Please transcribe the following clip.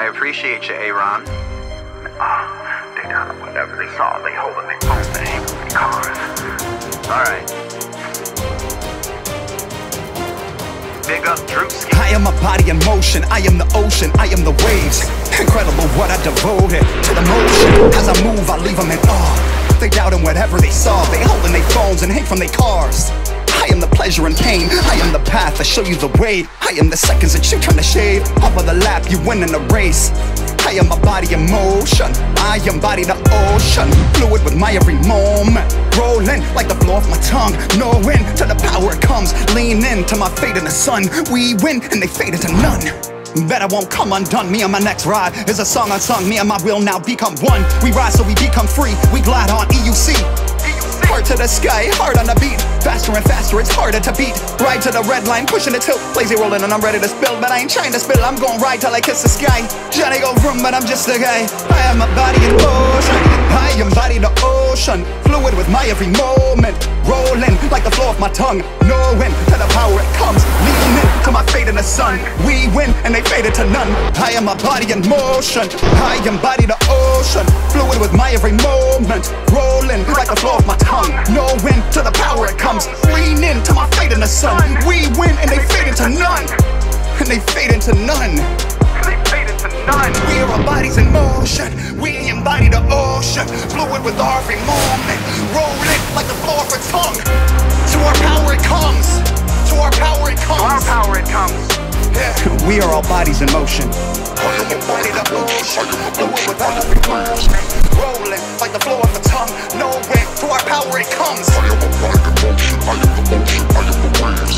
I appreciate you, Aaron. Ah, they down to whatever they saw. They holding their phones and hanging their cars. Up Drewski. I am a body in motion, I am the ocean, I am the waves. Incredible what I devoted to the motion. As I move, I leave them in awe. They doubting whatever they saw, they holding their phones and hate from their cars. I am the pleasure and pain, I am the path, I show you the way. I am the seconds that you're trying to shave. Up of the lap, you win in the race. I am my body in motion. I embody the ocean. Fluid with my every moment. Rolling like the flow of my tongue. Knowing to the power comes. Lean into my fate in the sun. We win and they fade into none. Bet I won't come undone. Me on my next ride is a song unsung. Me and my will now become one. We rise so we become free. We glide on EUC. To the sky, hard on the beat. Faster and faster, it's harder to beat. Ride to the red line, pushing it till lazy rolling, and I'm ready to spill. But I ain't trying to spill, I'm gon' ride till I kiss the sky. Johnny go vroom, but I'm just a guy. I am a body in motion. I embody the ocean, fluid with my every moment. Rolling like the flow of my tongue, knowing to the power it comes. Win and they fade into none. I am a body in motion. I embody the ocean, fluid with my every moment. Rolling like the flow of my tongue, No knowing to the power it comes. Lean into my fate in the sun. We win and they fade into none. And they fade into none. We are our bodies in motion. We embody the ocean. Fluid with our every moment. Rolling like the flow of a tongue. We are all bodies in motion. The. Rolling like the flow of a tongue. Knowing to our power it comes. I am a body in motion, I am the motion, I am the waves.